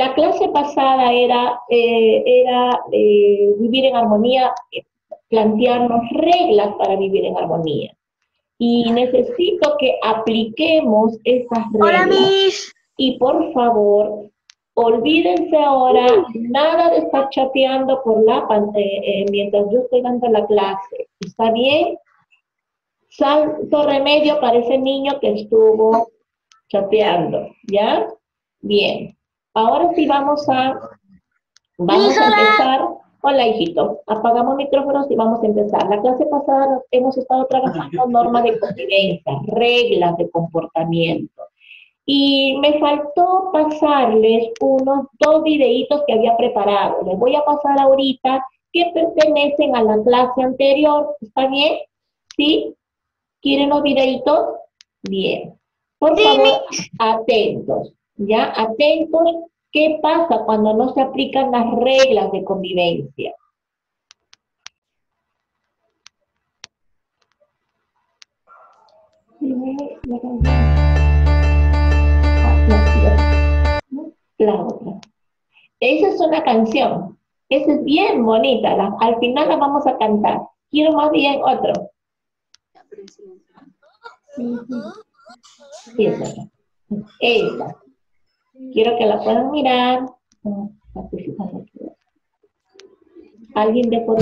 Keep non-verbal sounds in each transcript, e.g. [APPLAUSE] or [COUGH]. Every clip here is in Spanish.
La clase pasada era, eh, era eh, vivir en armonía, plantearnos reglas para vivir en armonía. Y necesito que apliquemos esas reglas. Y por favor, olvídense ahora nada de estar chateando por la pantalla mientras yo estoy dando la clase. ¿Está bien? Santo remedio para ese niño que estuvo chateando, ¿ya? Bien. Ahora sí vamos a, vamos a empezar. Hola, hijito. Apagamos micrófonos y vamos a empezar. La clase pasada hemos estado trabajando [LAUGHS] normas de convivencia, reglas de comportamiento. Y me faltó pasarles unos dos videitos que había preparado. Les voy a pasar ahorita que pertenecen a la clase anterior. ¿Está bien? ¿Sí? ¿Quieren los videitos? Bien. Por favor, atentos. ¿Ya? Atentos. ¿Qué pasa cuando no se aplican las reglas de convivencia? La otra. Esa es una canción. Esa es bien bonita. al final la vamos a cantar. Quiero más bien otro. Esta. Quiero que la puedan mirar. ¿Alguien de por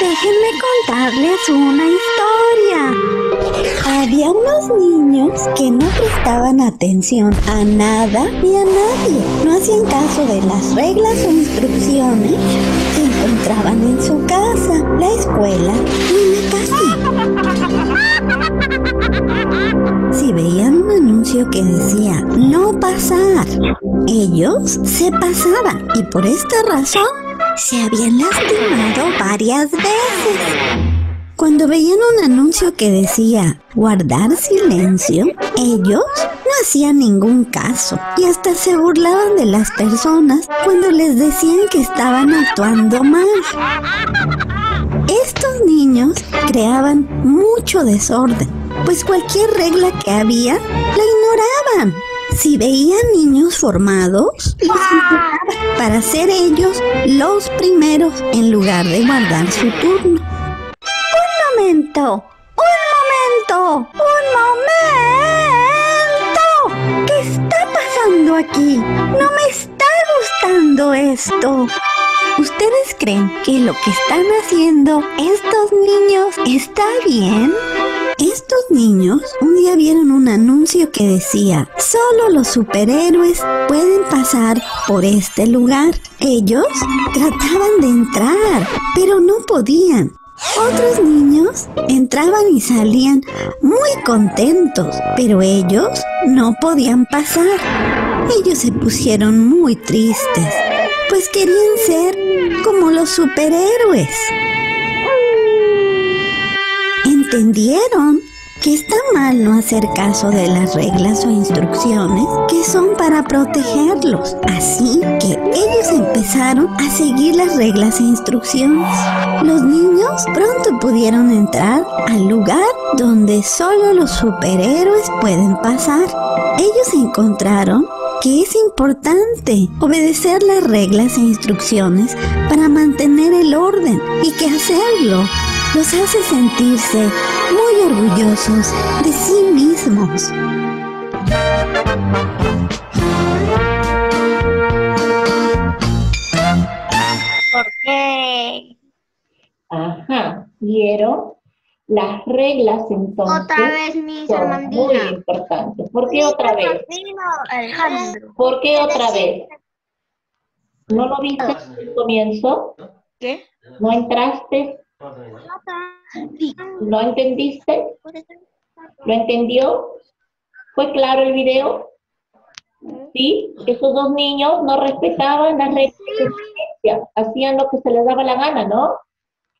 Déjenme contarles una historia. Había unos niños que no prestaban atención a nada ni a nadie. No hacían caso de las reglas o instrucciones que encontraban en su casa, la escuela casa. Si veían un anuncio que decía no pasar, ellos se pasaban y por esta razón se habían lastimado varias veces. Cuando veían un anuncio que decía guardar silencio, ellos no hacían ningún caso y hasta se burlaban de las personas cuando les decían que estaban actuando mal. Estos niños creaban mucho desorden, pues cualquier regla que había la ignoraban. Si veían niños formados, para ser ellos los primeros en lugar de guardar su turno momento! ¡Un momento! ¡Un momento! ¿Qué está pasando aquí? No me está gustando esto. ¿Ustedes creen que lo que están haciendo estos niños está bien? Estos niños un día vieron un anuncio que decía, solo los superhéroes pueden pasar por este lugar. Ellos trataban de entrar, pero no podían. Otros niños entraban y salían muy contentos, pero ellos no podían pasar. Ellos se pusieron muy tristes, pues querían ser como los superhéroes. Entendieron que está mal no hacer caso de las reglas o instrucciones que son para protegerlos. Así que ellos empezaron a seguir las reglas e instrucciones. Los niños pronto pudieron entrar al lugar donde solo los superhéroes pueden pasar. Ellos encontraron que es importante obedecer las reglas e instrucciones para mantener el orden y que hacerlo los hace sentirse muy orgullosos de sí mismos. ¿Por qué? Ajá, ¿vieron? Las reglas entonces otra vez, mi son muy importantes. ¿Por qué otra vez? ¿Por qué otra vez? ¿No lo viste en el comienzo? ¿Qué? ¿No entraste? ¿No entendiste? ¿Lo entendió? ¿Fue claro el video? ¿Sí? Esos dos niños no respetaban las reglas hacían lo que se les daba la gana, ¿no?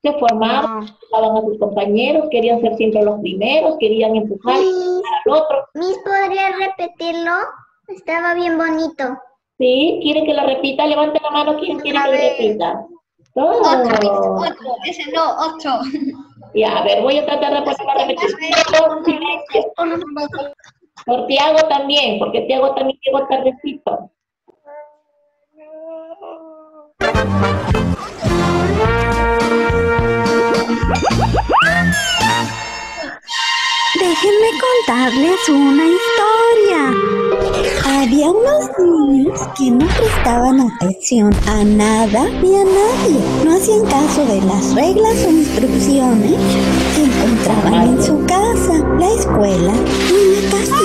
Se formaban, empujaban a sus compañeros, querían ser siempre los primeros, querían empujar al otro. ¿Mis podría repetirlo? Estaba bien bonito. ¿Sí? ¿Quieren que lo repita? Levante la mano, ¿quién quiere que lo repita? Otro, otro, ese no, otro. Ya, a ver, voy a tratar de poner la repetición. Silencio. Por Tiago también, porque Tiago también llegó tardecito. Déjenme contarles una historia. Había unos niños que no prestaban atención a nada ni a nadie. No hacían caso de las reglas o instrucciones que encontraban en su casa, la escuela y la casa.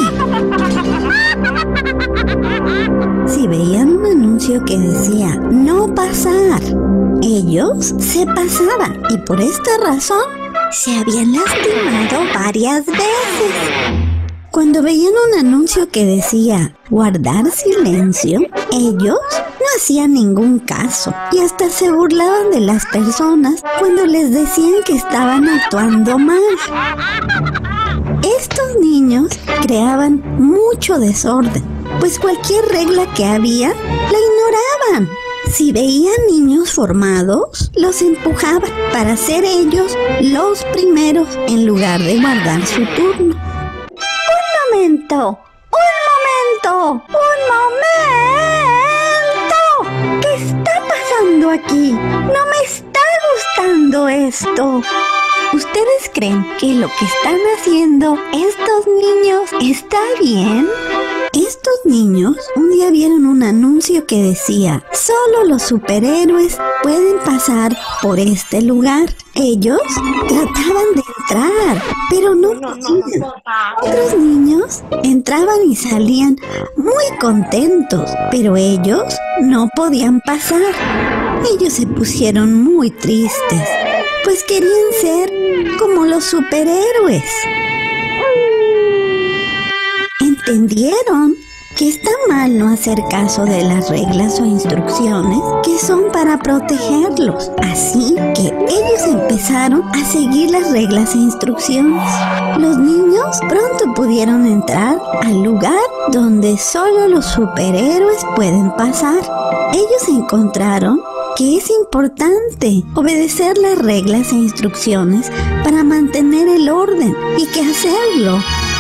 Si veían un anuncio que decía no pasar, ellos se pasaban y por esta razón se habían lastimado varias veces. Cuando veían un anuncio que decía guardar silencio, ellos no hacían ningún caso y hasta se burlaban de las personas cuando les decían que estaban actuando mal. Estos niños creaban mucho desorden, pues cualquier regla que había la ignoraban. Si veían niños formados, los empujaban para ser ellos los primeros en lugar de guardar su turno. ¡Un momento! ¡Un momento! ¡Un momento! ¿Qué está pasando aquí? No me está gustando esto. ¿Ustedes creen que lo que están haciendo estos niños está bien? Estos niños un día vieron un anuncio que decía, solo los superhéroes pueden pasar por este lugar. Ellos trataban de entrar, pero no podían. Otros niños entraban y salían muy contentos, pero ellos no podían pasar. Ellos se pusieron muy tristes, pues querían ser como los superhéroes entendieron que está mal no hacer caso de las reglas o instrucciones que son para protegerlos. Así que ellos empezaron a seguir las reglas e instrucciones. Los niños pronto pudieron entrar al lugar donde solo los superhéroes pueden pasar. Ellos encontraron que es importante obedecer las reglas e instrucciones para mantener el orden y que hacerlo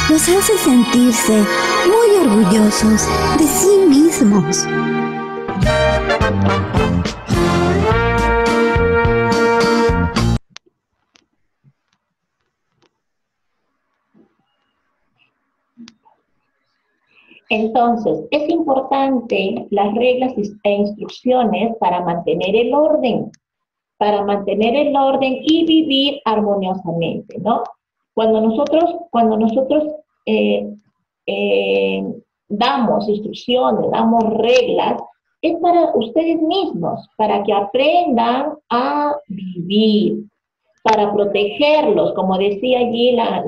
los hace sentirse muy orgullosos de sí mismos. Entonces, es importante las reglas e instrucciones para mantener el orden, para mantener el orden y vivir armoniosamente, ¿no? Cuando nosotros, cuando nosotros eh, eh, damos instrucciones, damos reglas, es para ustedes mismos, para que aprendan a vivir, para protegerlos, como decía allí la,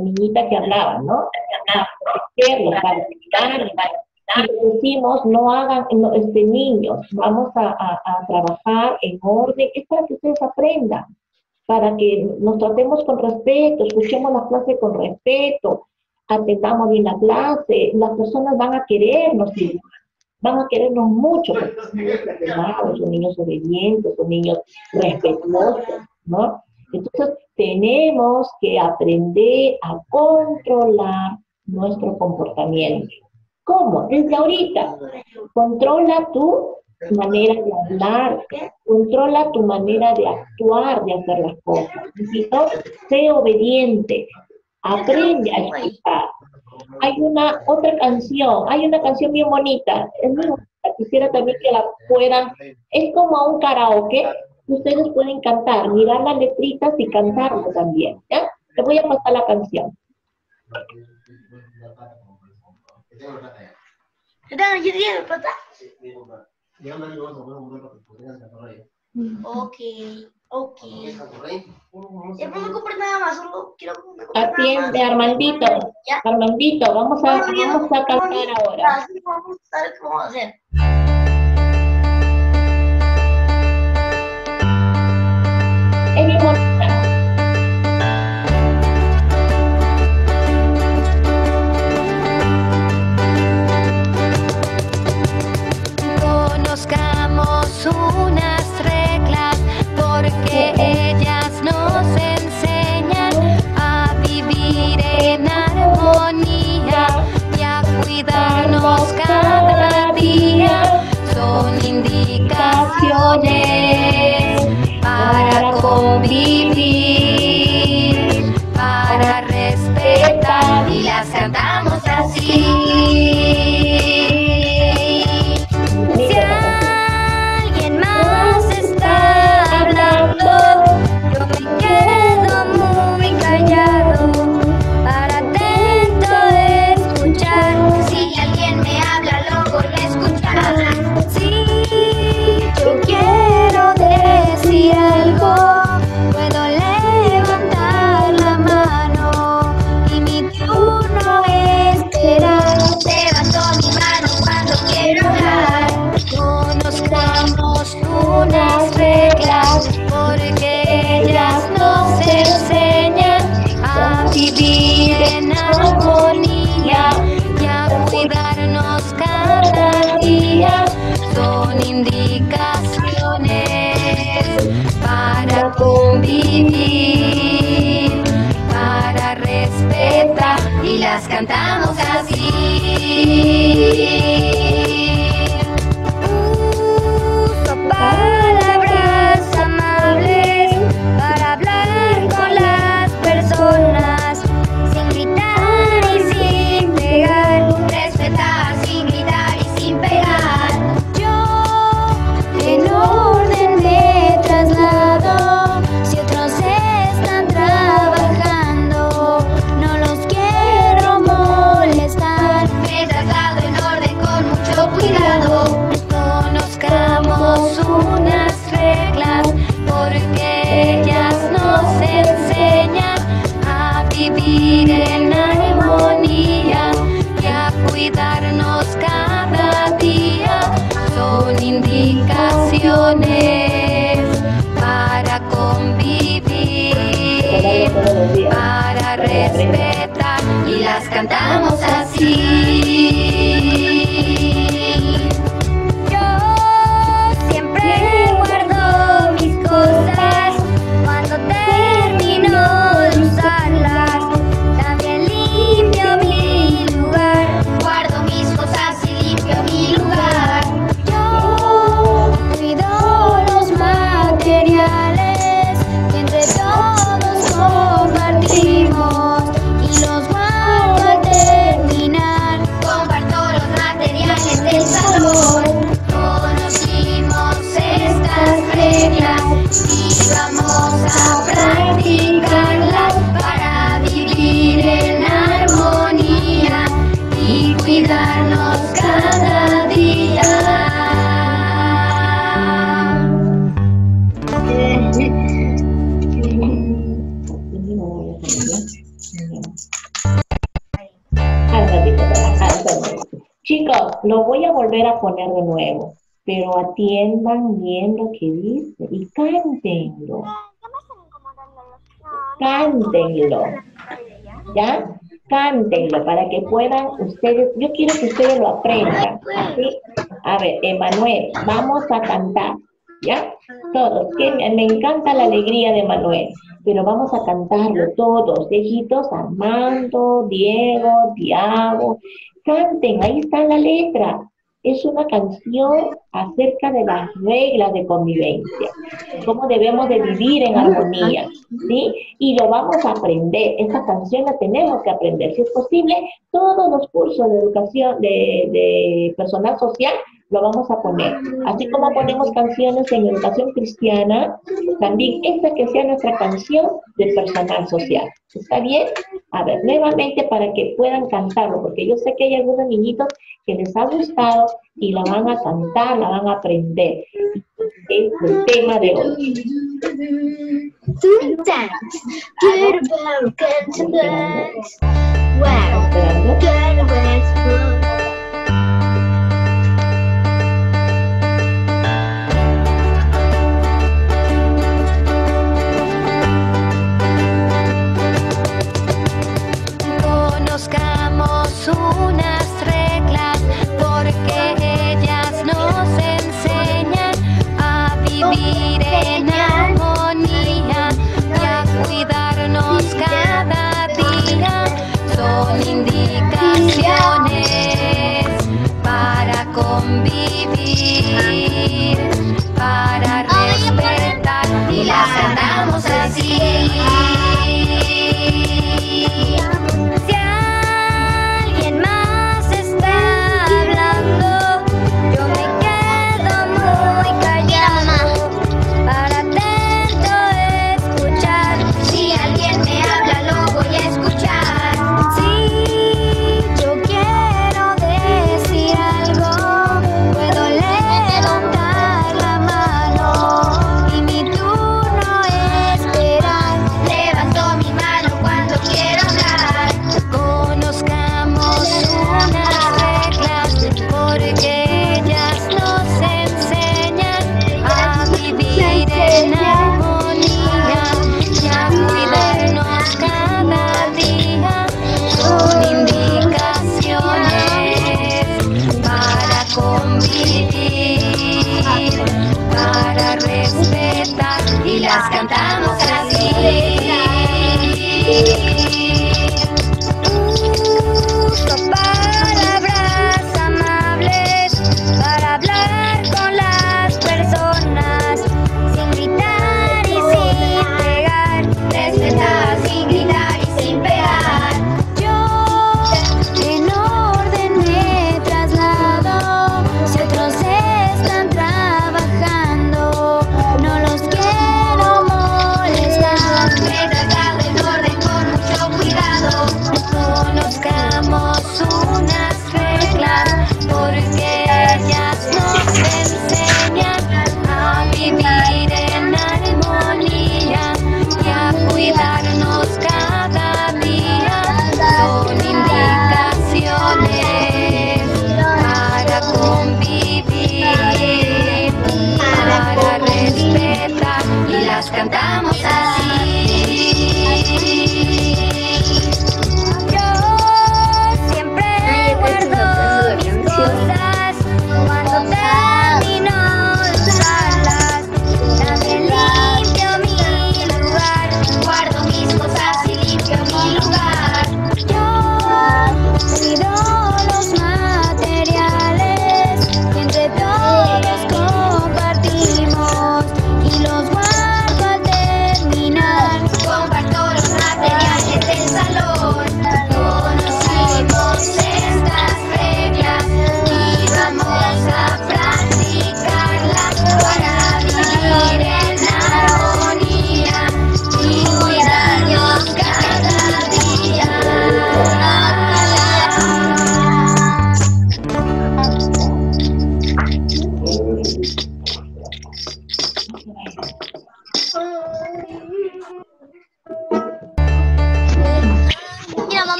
niñita que hablaba, ¿no? Para protegerlos, para cuidarlos, y decimos, no hagan, este, niños, vamos a, a, trabajar en orden, es para que ustedes aprendan, para que nos tratemos con respeto, escuchemos la clase con respeto, atendamos bien la clase, las personas van a querernos van a querernos mucho, porque son niños son niños obedientes, son niños respetuosos, ¿no? Entonces, tenemos que aprender a controlar nuestro comportamiento. ¿Cómo? Desde ahorita. Controla tu manera de hablar, controla tu manera de actuar, de hacer las cosas. no, sé obediente, aprende a escuchar. Hay una otra canción, hay una canción bien bonita, es muy bonita, quisiera también que la puedan, es como un karaoke, ustedes pueden cantar, mirar las letritas y cantarlo también, ¿ya? Te voy a pasar la canción. Ok, ok. Yo no me compré nada más, solo quiero Atiende, Armandito. Armandito, vamos a, vamos a cantar ahora. Vamos a ver cómo hacer. Para convivir, cantamos así. Volver a poner de nuevo, pero atiendan bien lo que dice y cántenlo. Cántenlo. ¿Ya? Cántenlo para que puedan ustedes, yo quiero que ustedes lo aprendan. A ver, Emanuel, vamos a cantar. ¿Ya? Todos. Que me encanta la alegría de Emanuel pero vamos a cantarlo todos, hijitos, Armando, Diego, Tiago, canten, ahí está la letra. Es una canción acerca de las reglas de convivencia, cómo debemos de vivir en armonía, ¿sí? Y lo vamos a aprender, esta canción la tenemos que aprender. Si es posible, todos los cursos de educación de, de personal social lo vamos a poner. Así como ponemos canciones en educación cristiana, también esta que sea nuestra canción de personal social. ¿Está bien? A ver, nuevamente para que puedan cantarlo, porque yo sé que hay algunos niñitos que les ha gustado y la van a cantar, la van a aprender. Es el tema de hoy.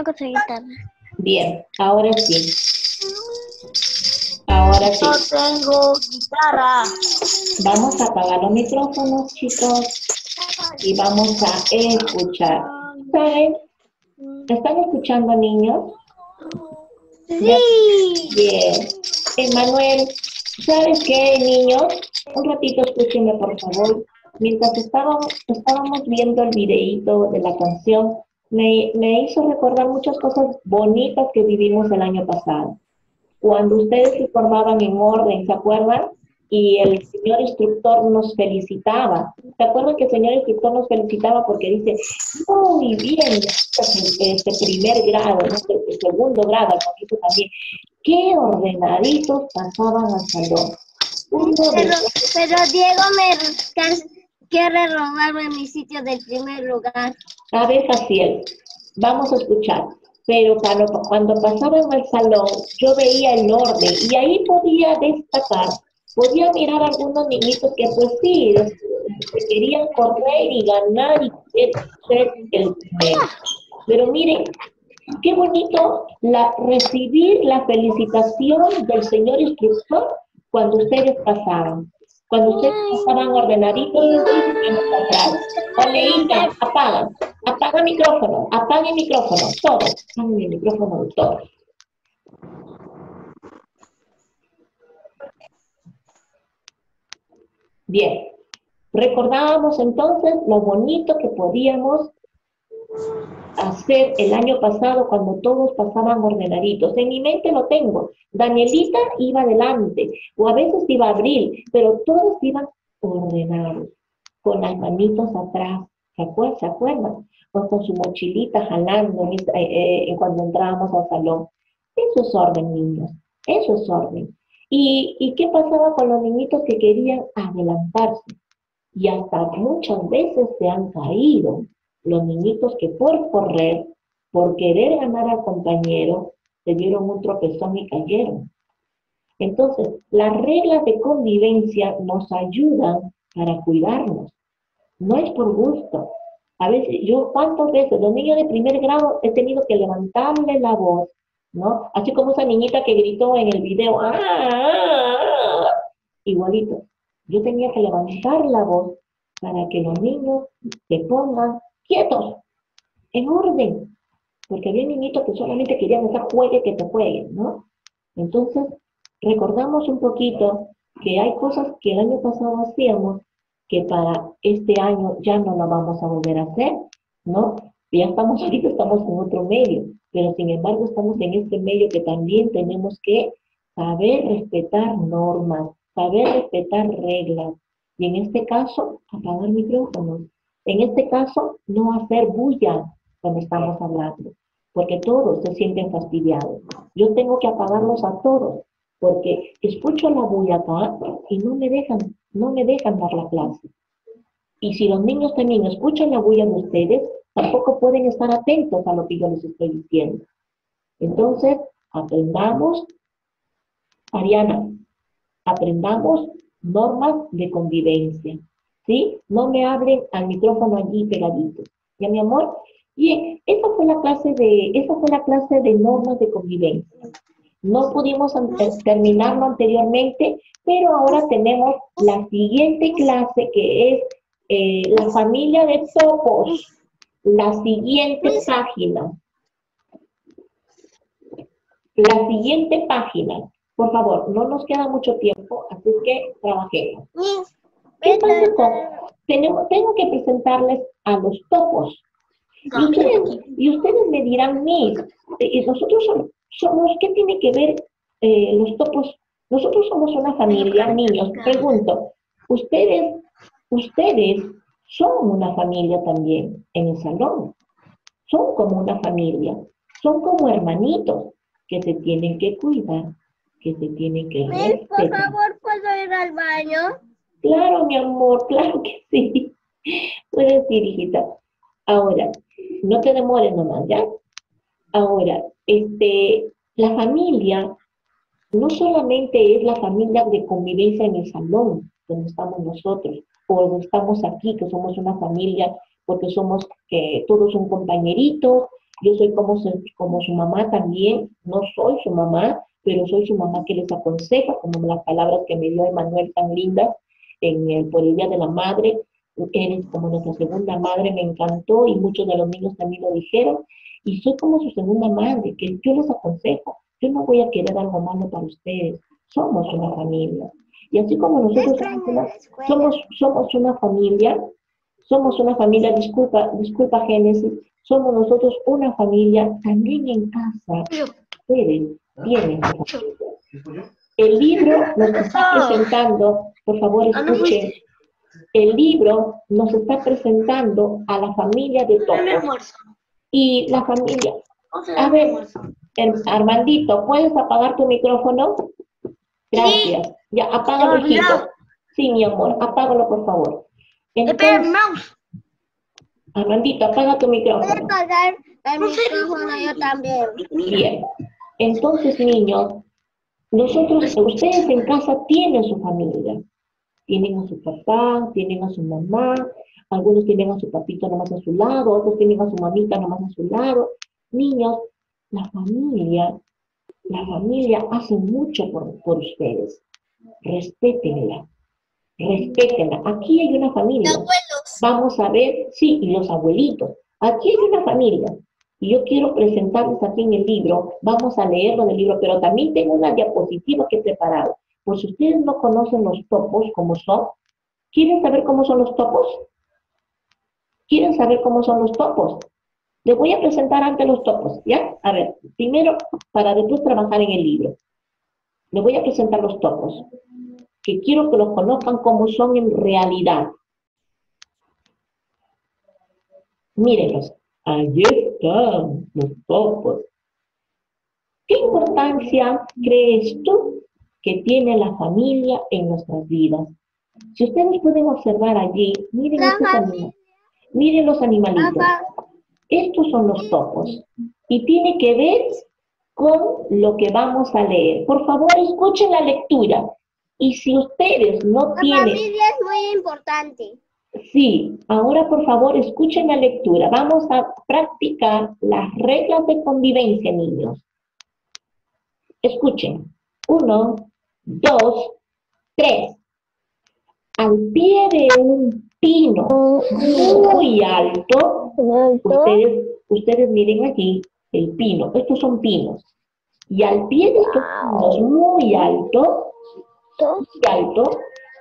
Estaba tocando con su guitarra. Bien, ahora sí. Ahora sí. tengo guitarra. Vamos a apagar los micrófonos, chicos, y vamos a escuchar. ¿Saben? ¿Están escuchando, niños? Sí. Bien. Emanuel, ¿sabes qué, niños? Un ratito escúchenme, por favor. Mientras estábamos, estábamos viendo el videíto de la canción, me, me hizo recordar muchas cosas bonitas que vivimos el año pasado. Cuando ustedes se formaban en orden, ¿se acuerdan? Y el señor instructor nos felicitaba. ¿Se acuerdan que el señor instructor nos felicitaba porque dice, muy bien, este este primer grado, ¿no? este segundo grado, al comienzo también, qué ordenaditos pasaban al salón. Uno Pero, pero Diego me quiere robarme mi sitio del primer lugar. A ver, Jaciel, vamos a escuchar. Pero cuando, pasaba en el salón, yo veía el orden y ahí podía destacar, podía mirar algunos niñitos que pues sí, querían correr y ganar y ser, el primero. Pero miren, qué bonito la, recibir la felicitación del señor instructor cuando ustedes pasaban. Cuando ustedes pasaban ordenaditos atrás. Oleita, apaga, micrófono, apaga el micrófono, todos, apaga el micrófono de todos. Bien, recordábamos entonces lo bonito que podíamos hacer el año pasado cuando todos pasaban ordenaditos. En mi mente lo tengo. Danielita iba adelante, o a veces iba Abril, pero todos iban ordenados, con las manitos atrás. ¿Se acuerdan? ¿Se acuerdan? O con su mochilita jalando eh, eh, cuando entrábamos al salón. Eso es orden, niños. Eso es orden. ¿Y, ¿Y qué pasaba con los niñitos que querían adelantarse? Y hasta muchas veces se han caído los niñitos que por correr, por querer ganar al compañero, se dieron un tropezón y cayeron. Entonces, las reglas de convivencia nos ayudan para cuidarnos. No es por gusto. A veces, yo cuántas veces, los niños de primer grado he tenido que levantarle la voz, ¿no? Así como esa niñita que gritó en el video, ¡ah! ah, ah", Igualito. Yo tenía que levantar la voz para que los niños se pongan quietos, en orden, porque había niñitos que solamente querían estar juegue que te jueguen, ¿no? Entonces, recordamos un poquito que hay cosas que el año pasado hacíamos que para este año ya no la vamos a volver a hacer, ¿no? Ya estamos [LAUGHS] ahorita, estamos en otro medio, pero sin embargo estamos en este medio que también tenemos que saber respetar normas, saber respetar reglas, y en este caso, apagar micrófonos. En este caso, no hacer bulla cuando estamos hablando, porque todos se sienten fastidiados. Yo tengo que apagarlos a todos, porque escucho la bulla acá y no me dejan, no me dejan dar la clase. Y si los niños también escuchan la bulla de ustedes, tampoco pueden estar atentos a lo que yo les estoy diciendo. Entonces, aprendamos, Ariana, aprendamos normas de convivencia. ¿Sí? No me abren al micrófono allí pegadito. ¿Ya, mi amor? Bien, esa fue la clase de, esa fue la clase de normas de convivencia. No pudimos eh, terminarlo anteriormente, pero ahora tenemos la siguiente clase que es eh, la familia de topos. La siguiente página. La siguiente página. Por favor, no nos queda mucho tiempo, así que trabajemos. ¿Qué pasa con- tenemos, tengo que presentarles a los topos. Y ustedes, y ustedes me dirán, Miss, eh, eh, nosotros som- somos, ¿qué tiene que ver eh, los topos? Nosotros somos una familia, niños. Pregunto, ¿ustedes, ustedes son una familia también en el salón? Son como una familia, son como hermanitos que se tienen que cuidar, que se tienen que Miss, por respetar. favor, ¿puedo ir al baño? Claro, mi amor, [LAUGHS] claro que sí. Puedes ir, hijita. Ahora, no te demores nomás, ¿ya? Ahora, este, la familia no solamente es la familia de convivencia en el salón, donde estamos nosotros, o donde estamos aquí, que somos una familia porque somos eh, todos un compañerito. Yo soy como su, como su mamá también, no soy su mamá, pero soy su mamá que les aconseja, como las palabras que me dio Emanuel tan lindas en el, por el Día de la Madre. Eres como nuestra segunda madre, me encantó y muchos de los niños también lo dijeron. Y soy como su segunda madre, que yo les aconsejo. Yo no voy a querer algo malo para ustedes. Somos una familia. Y así como nosotros somos una, somos, somos una familia, somos una familia, disculpa, disculpa Génesis, somos nosotros una familia también en casa. Ustedes tienen El libro nos está presentando, por favor escuchen, el libro nos está presentando a la familia de todos. Y la familia, a ver, Armandito, ¿puedes apagar tu micrófono? Gracias. Ya, apágalo, hijito. Sí, mi amor, apágalo, por favor. Entonces. Armandito, apaga tu micrófono. Puedo apagar el micrófono yo también. Bien. Entonces, niños, nosotros, ustedes en casa tienen su familia. Tienen a su papá, tienen a su mamá, algunos tienen a su papito nomás a su lado, otros tienen a su mamita nomás a su lado. Niños, la familia, la familia hace mucho por, por ustedes. Respétenla, respétenla. Aquí hay una familia. Vamos a ver, sí, y los abuelitos. Aquí hay una familia. Y yo quiero presentarles aquí en el libro, vamos a leerlo en el libro, pero también tengo una diapositiva que he preparado. Por si ustedes no conocen los topos, como son, ¿quieren saber cómo son los topos? ¿Quieren saber cómo son los topos? Les voy a presentar antes los topos, ¿ya? A ver, primero, para después trabajar en el libro. Les voy a presentar los topos, que quiero que los conozcan como son en realidad. Mírenlos. Allí están los topos. ¿Qué importancia crees tú que tiene la familia en nuestras vidas? Si ustedes pueden observar allí, miren, estos miren los animalitos. Estos son los topos. Y tiene que ver con lo que vamos a leer. Por favor, escuchen la lectura. Y si ustedes no tienen... La familia es muy importante. Sí, ahora por favor escuchen la lectura. Vamos a practicar las reglas de convivencia, niños. Escuchen. Uno, dos, tres. Al pie de un pino muy alto, ustedes, ustedes miren aquí el pino, estos son pinos. Y al pie de estos pinos muy alto, muy alto,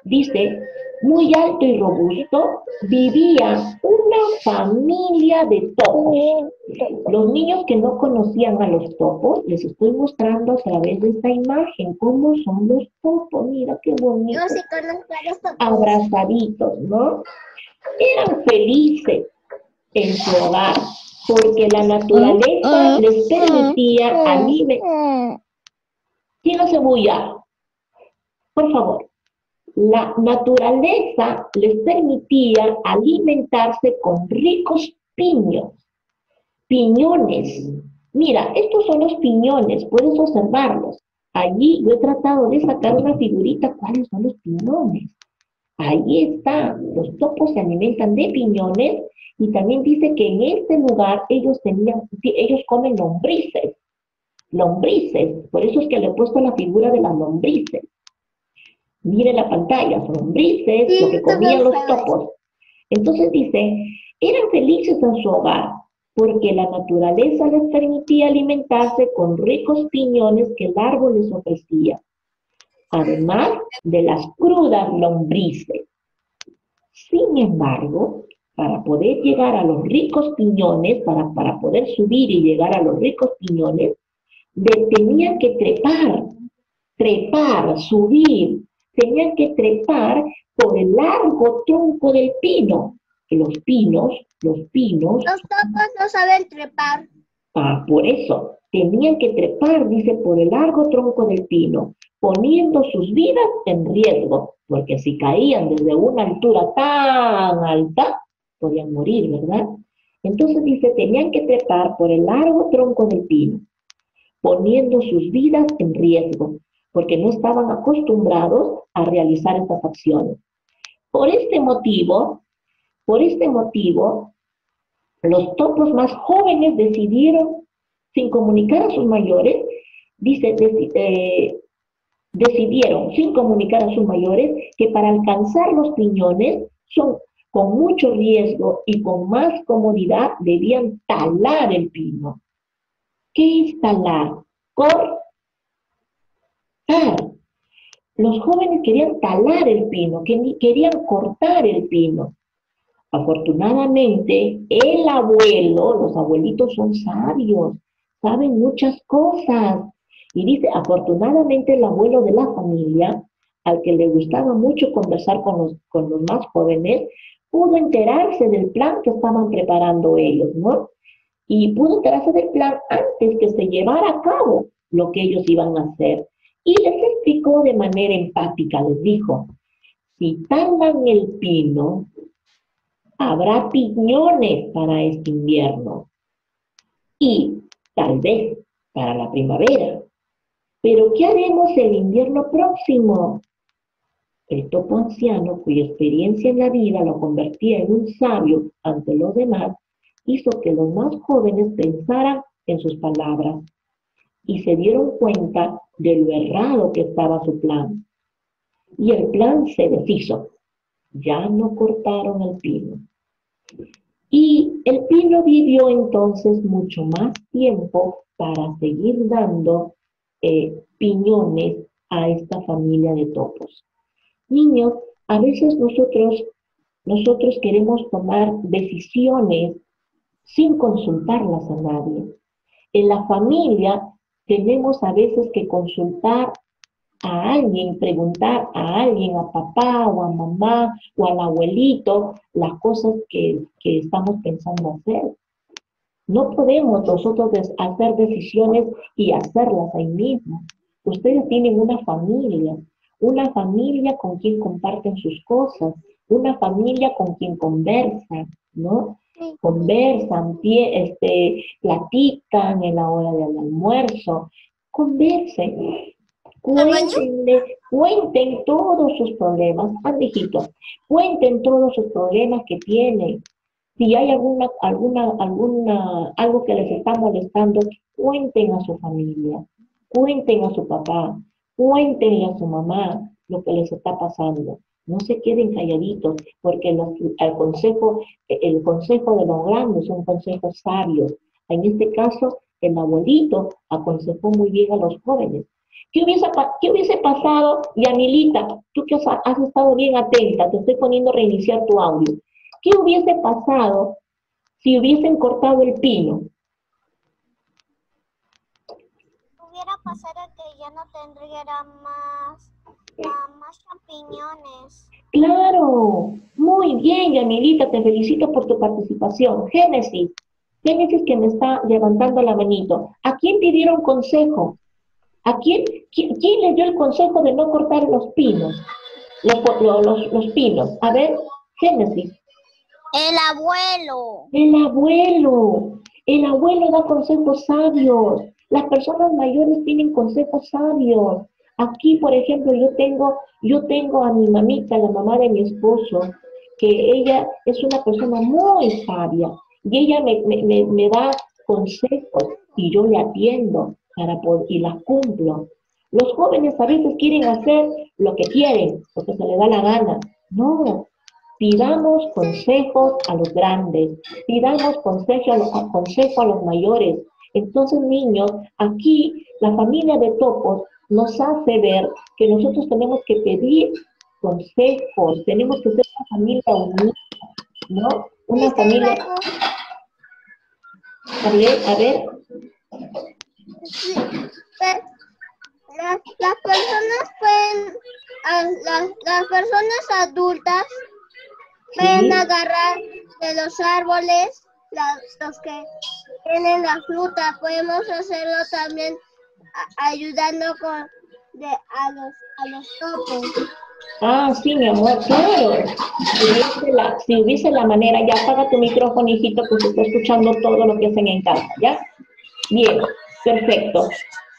dice muy alto y robusto, vivía una familia de topos. Los niños que no conocían a los topos, les estoy mostrando a través de esta imagen cómo son los topos. Mira qué bonito. Yo sí conozco a los topos. Abrazaditos, ¿no? Eran felices en su hogar porque la naturaleza les permitía alimentar. ¿Quién hace bulla? Por favor la naturaleza les permitía alimentarse con ricos piños, piñones. Mira, estos son los piñones, puedes observarlos. Allí yo he tratado de sacar una figurita, ¿cuáles son los piñones? Ahí está, los topos se alimentan de piñones y también dice que en este lugar ellos tenían, ellos comen lombrices, lombrices, por eso es que le he puesto la figura de las lombrices. Mire la pantalla, lombrices, lo que comían los topos. Entonces dice, eran felices en su hogar, porque la naturaleza les permitía alimentarse con ricos piñones que el árbol les ofrecía, además de las crudas lombrices. Sin embargo, para poder llegar a los ricos piñones, para, para poder subir y llegar a los ricos piñones, tenían que trepar, trepar, subir, tenían que trepar por el largo tronco del pino. Los pinos, los pinos... Los topos no saben trepar. Ah, por eso, tenían que trepar, dice, por el largo tronco del pino, poniendo sus vidas en riesgo, porque si caían desde una altura tan alta, podían morir, ¿verdad? Entonces dice, tenían que trepar por el largo tronco del pino, poniendo sus vidas en riesgo, porque no estaban acostumbrados a realizar estas acciones. Por este motivo, por este motivo, Los topos más jóvenes decidieron, sin comunicar a sus mayores, dice, eh, decidieron, sin comunicar a sus mayores, que para alcanzar los piñones son con mucho riesgo y con más comodidad debían talar el pino. ¿Qué es talar? Los jóvenes querían talar el pino, que- querían cortar el pino. Afortunadamente, el abuelo, los abuelitos son sabios, saben muchas cosas. Y dice, afortunadamente el abuelo de la familia, al que le gustaba mucho conversar con los, con los más jóvenes, pudo enterarse del plan que estaban preparando ellos, ¿no? Y pudo enterarse del plan antes que se llevara a cabo lo que ellos iban a hacer. Y les explicó de manera empática, les dijo, si talan el pino, habrá piñones para este invierno y tal vez para la primavera. Pero ¿qué haremos el invierno próximo? El topo anciano, cuya experiencia en la vida lo convertía en un sabio ante los demás, hizo que los más jóvenes pensaran en sus palabras y se dieron cuenta de lo errado que estaba su plan. Y el plan se deshizo. Ya no cortaron el pino. Y el pino vivió entonces mucho más tiempo para seguir dando eh, piñones a esta familia de topos. Niños, a veces nosotros, nosotros queremos tomar decisiones sin consultarlas a nadie. En la familia tenemos a veces que consultar a alguien, preguntar a alguien, a papá o a mamá o al abuelito, las cosas que, que estamos pensando hacer. No podemos nosotros hacer decisiones y hacerlas ahí mismo. Ustedes tienen una familia, una familia con quien comparten sus cosas, una familia con quien conversan, ¿no? Conversan, pie- este, platican en la hora del almuerzo, conversen. Cuéntenle, cuenten todos sus problemas, hijitos, cuenten todos sus problemas que tienen. Si hay alguna, alguna, alguna, algo que les está molestando, cuenten a su familia, cuenten a su papá, cuéntenle a su mamá lo que les está pasando. No se queden calladitos, porque los- el, consejo, el consejo de los grandes es un consejo sabio. En este caso, el abuelito aconsejó muy bien a los jóvenes. ¿Qué hubiese, qué hubiese pasado, Yanilita? Tú que has, estado bien atenta, te estoy poniendo a reiniciar tu audio. ¿Qué hubiese pasado si hubiesen cortado el pino? Hubiera pasado que ya no tendría más, más champiñones. Claro, muy bien, Yanilita, te felicito por tu participación. Génesis, Génesis que me está levantando la manito. ¿A quién te dieron consejo? ¿A quién, quién, quién le dio el consejo de no cortar los pinos? Los, po- lo- los, los pinos. A ver, Génesis. El abuelo. El abuelo. El abuelo da consejos sabios. Las personas mayores tienen consejos sabios. Aquí, por ejemplo, yo tengo, yo tengo a mi mamita, la mamá de mi esposo, que ella es una persona muy sabia y ella me, me- me- da consejos y yo le atiendo para pod- y las cumplo. Los jóvenes a veces quieren hacer lo que quieren, lo que se les da la gana. No, pidamos consejos a los grandes, pidamos consejo a los, consejo a los mayores. Entonces, niños, aquí la familia de topos nos hace ver que nosotros tenemos que pedir consejos, tenemos que ser una familia unida, ¿no? Una familia... A ver, a ver, las, las personas pueden, las, las personas adultas pueden agarrar de los árboles las, los que tienen la fruta. Podemos hacerlo también ayudando con de, a los a los topos. Ah, sí, mi amor, claro. Si la, si hubiese la manera, ya apaga tu micrófono, hijito, que se está escuchando todo lo que hacen en casa, ¿ya? Bien, perfecto.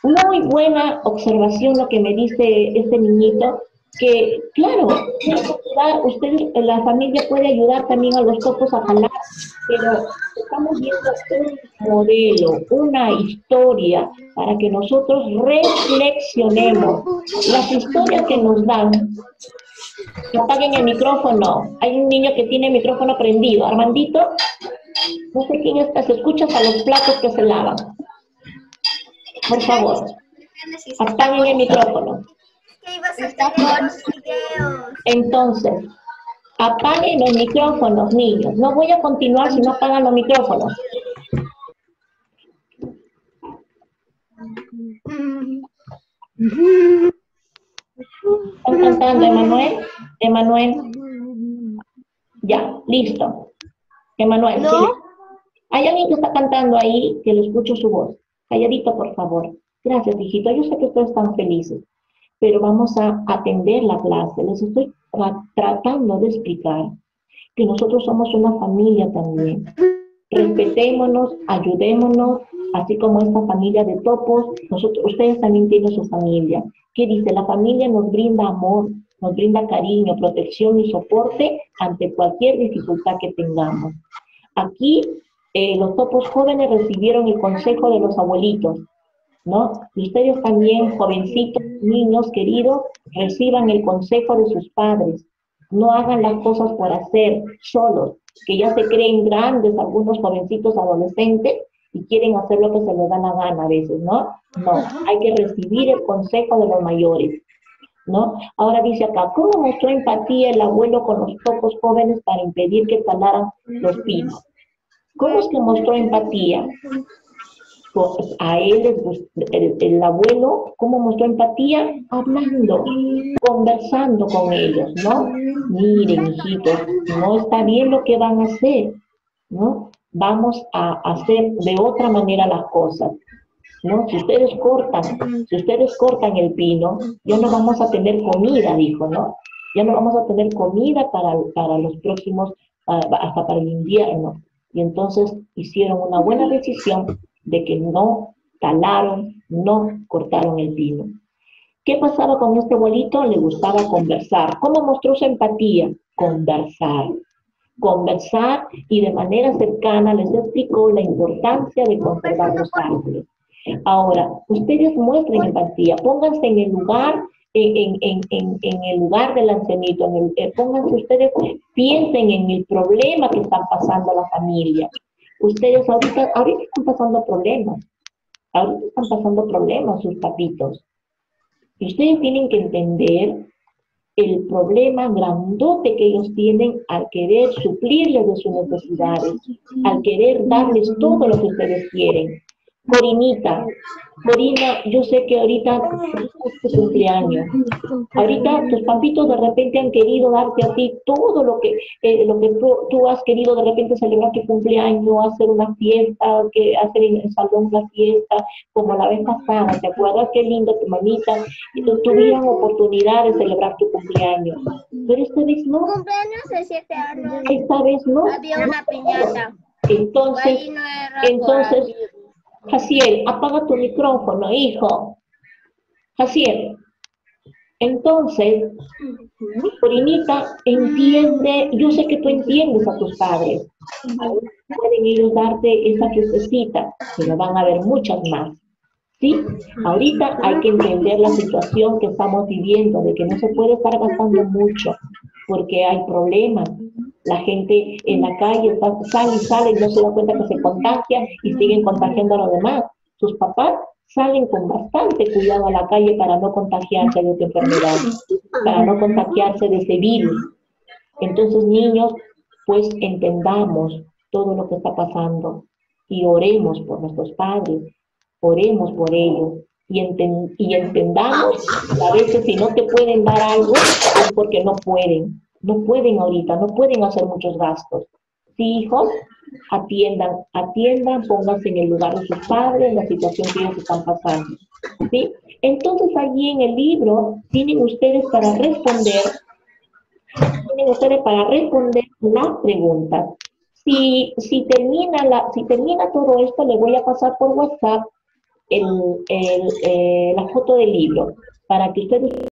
Muy buena observación lo que me dice este niñito, que, claro, ustedes, la familia puede ayudar también a los topos a jalar, pero estamos viendo un modelo, una historia para que nosotros reflexionemos. Las historias que nos dan, apaguen el micrófono. Hay un niño que tiene el micrófono prendido. Armandito, no sé quién está, se escuchas a los platos que se lavan. Por favor, apaguen el micrófono. ¿Qué ibas a con los videos? Entonces, apaguen los micrófonos, niños. No voy a continuar si no apagan los micrófonos. ¿Están cantando, Emanuel? Emanuel. Ya, listo. Emanuel, ¿No? sí. Hay alguien que está cantando ahí, que le escucho su voz. Calladito, por favor. Gracias, hijito. Yo sé que ustedes están felices, pero vamos a atender la clase. Les estoy tra- tratando de explicar que nosotros somos una familia también. Respetémonos, ayudémonos, así como esta familia de topos, nosotros, ustedes también tienen su familia. ¿Qué dice? La familia nos brinda amor, nos brinda cariño, protección y soporte ante cualquier dificultad que tengamos. Aquí eh, los topos jóvenes recibieron el consejo de los abuelitos, ¿no? Y ustedes también, jovencitos, niños queridos, reciban el consejo de sus padres. No hagan las cosas por hacer, solos, que ya se creen grandes algunos jovencitos adolescentes y quieren hacer lo que se les da la gana a veces, ¿no? No, hay que recibir el consejo de los mayores, ¿no? Ahora dice acá, ¿cómo mostró empatía el abuelo con los topos jóvenes para impedir que talaran los pinos? ¿Cómo es que mostró empatía? A él, el, el abuelo, ¿cómo mostró empatía? Hablando, conversando con ellos, ¿no? Miren, hijitos, no está bien lo que van a hacer, ¿no? Vamos a hacer de otra manera las cosas, ¿no? Si ustedes cortan, si ustedes cortan el pino, ya no vamos a tener comida, dijo, ¿no? Ya no vamos a tener comida para, para los próximos, hasta para el invierno. Y entonces hicieron una buena decisión de que no talaron, no cortaron el pino. ¿Qué pasaba con este abuelito? Le gustaba conversar. ¿Cómo mostró su empatía? Conversar. Conversar y de manera cercana les explicó la importancia de conservar los árboles. Ahora, ustedes muestren empatía, pónganse en el lugar, en, el lugar del ancianito, eh, pónganse ustedes, piensen en el problema que están pasando la familia. Ustedes ahorita, ahorita están pasando problemas, ahorita están pasando problemas sus papitos. Y ustedes tienen que entender el problema grandote que ellos tienen al querer suplirles de sus necesidades, al querer darles todo lo que ustedes quieren. Corinita, Corina, yo sé que ahorita es tu cumpleaños. Ahorita tus papitos de repente han querido darte a ti todo lo que, eh, lo que tú, tú has querido de repente celebrar tu cumpleaños, hacer una fiesta, que hacer en el salón una fiesta, como la vez pasada, ¿te acuerdas qué lindo tu mamita? Y tu- tuvieron oportunidad de celebrar tu cumpleaños. Pero esta vez no, Cumpleaños de siete años. esta vez no. Había una piñata. Entonces, no entonces. Jaciel, apaga tu micrófono, hijo. Jaciel. Entonces, Corinita, entiende, yo sé que tú entiendes a tus padres. Pueden ellos darte esa fiestecita, pero van a haber muchas más. ¿Sí? Ahorita hay que entender la situación que estamos viviendo, de que no se puede estar gastando mucho, porque hay problemas. La gente en la calle sale y sale y no se da cuenta que se contagia y siguen contagiando a los demás. Sus papás salen con bastante cuidado a la calle para no contagiarse de esta enfermedad, para no contagiarse de ese virus. Entonces, niños, pues entendamos todo lo que está pasando y oremos por nuestros padres, oremos por ellos y, y entendamos que a veces si no te pueden dar algo es porque no pueden, no pueden ahorita, no pueden hacer muchos gastos. Sí, hijos, atiendan, atiendan, pónganse en el lugar de sus padres, la situación que ellos están pasando. ¿sí? Entonces allí en el libro tienen ustedes para responder, tienen ustedes para responder las preguntas. Si, si, termina la, si termina todo esto, le voy a pasar por WhatsApp el, el, eh, la foto del libro para que ustedes